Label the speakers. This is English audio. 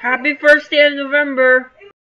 Speaker 1: Happy first day of November.